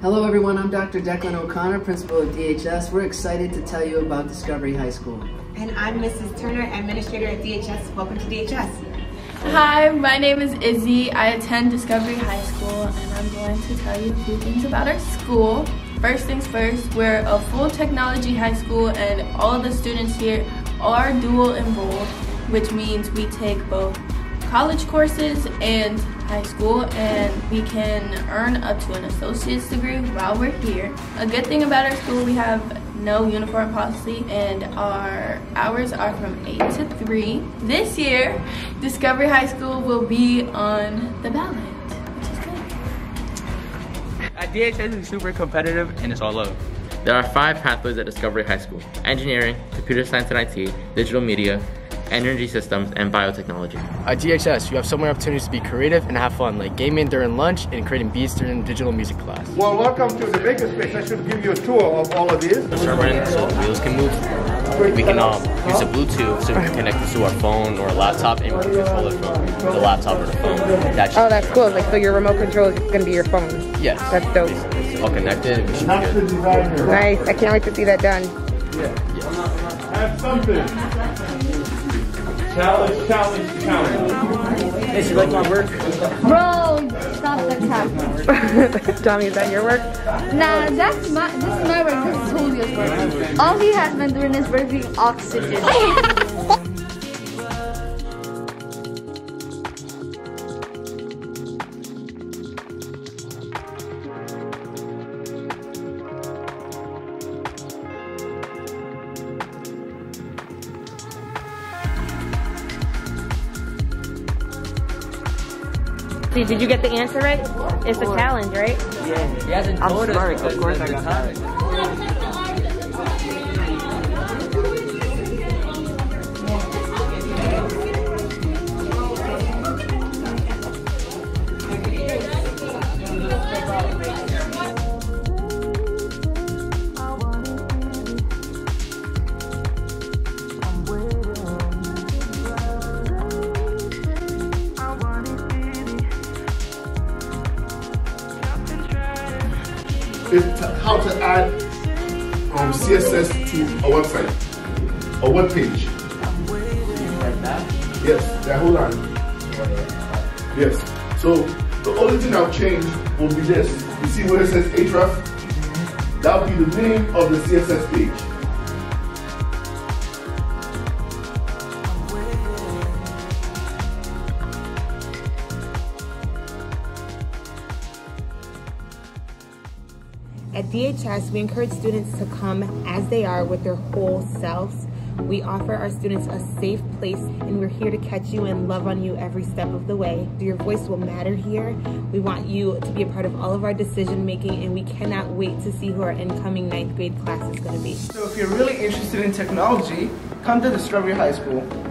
Hello everyone, I'm Dr. Declan O'Connor, principal of DHS. We're excited to tell you about Discovery High School. And I'm Mrs. Turner, administrator at DHS. Welcome to DHS. Hi, my name is Izzy. I attend Discovery High School and I'm going to tell you a few things about our school. First things first, we're a full technology high school and all of the students here are dual enrolled, which means we take both college courses and high school and we can earn up to an associate's degree while we're here. A good thing about our school, we have no uniform policy and our hours are from 8 to 3. This year, Discovery High School will be on the ballot, which is good. At DHS is super competitive and it's all love. There are five pathways at Discovery High School. Engineering, computer science and IT, digital media, energy systems, and biotechnology. At DHS, you have so many opportunities to be creative and have fun, like gaming during lunch and creating beats during digital music class. Well, welcome to the makerspace. I should give you a tour of all of these. Start running so the wheels can move. We can um, use a Bluetooth so we can connect it to our phone or a laptop and we can control it from the laptop or the phone. That's oh, that's cool. Like, so your remote control is going to be your phone. Yes. That's dope. It's, it's all connected. We should be good. Nice. I can't wait to see that done. Yeah. Yes. Have something. Challenge, challenge, challenge. Hey, you like my work? Bro, stop the tap. Tommy, is that your work? Nah, that's my, this is my work. This is Julio's work. All he has been doing is breathing oxygen. See, did you get the answer right? It's a challenge, right? Yeah, he hasn't told I'm smart, us. of course I got that. Is how to add um, CSS to a website, a web page. Yes, yeah, hold on. Yes, so the only thing I'll change will be this. You see where it says href? That'll be the name of the CSS page. At DHS, we encourage students to come as they are with their whole selves. We offer our students a safe place and we're here to catch you and love on you every step of the way. Your voice will matter here. We want you to be a part of all of our decision making and we cannot wait to see who our incoming ninth grade class is going to be. So if you're really interested in technology, come to Discovery High School.